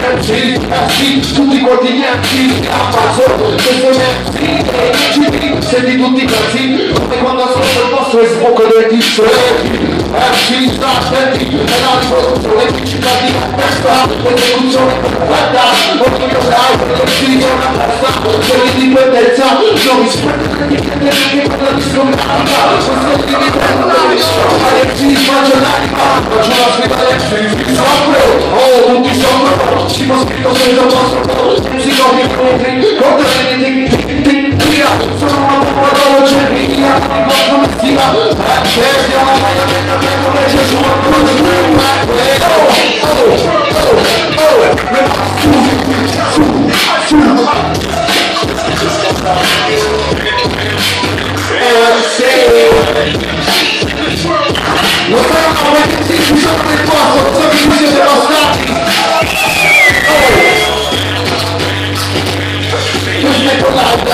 MC tutti quotidiani ammazzo questo MC senti tutti i cazzi come quando ascolto il vostro e sbocco dei tizzi MC sta attenti è la riproduzione città di testa l'esecuzione perfetta orgoglio dai che si dicono una testa per l'indipendenza non mi spetta che per la discografica questo è di Alexi faccio l'anima faccio la tutti soffrono ci può scritto senza vostro non si copia i contra le via sono una bomba dolce via il vostro mestiere eh siamo a Maia Mena Mena Gesù Non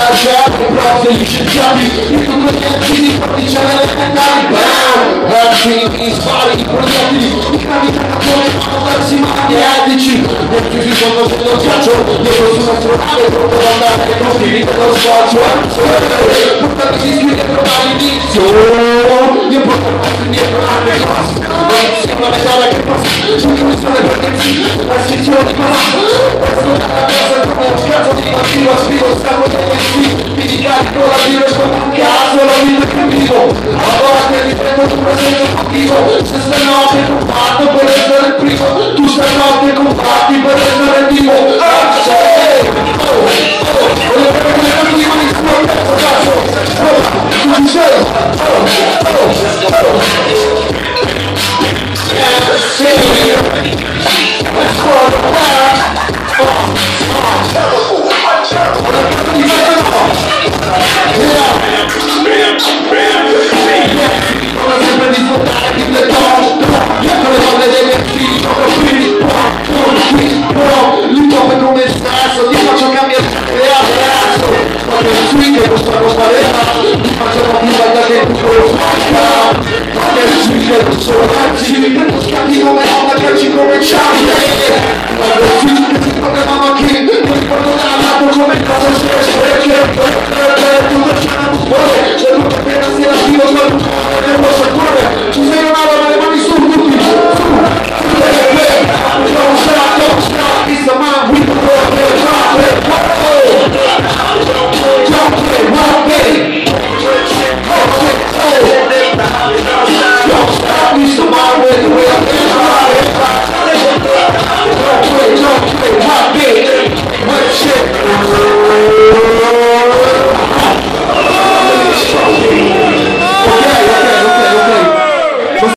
lasciare proprio licenziati e tu non riesci di partigiane cantano lasci i sbagli proiettili i camicatori fantassi magnetici e chiusi sotto sotto il ghiaccio dietro su una trovare proprio andare ai confini dello spazio 스스로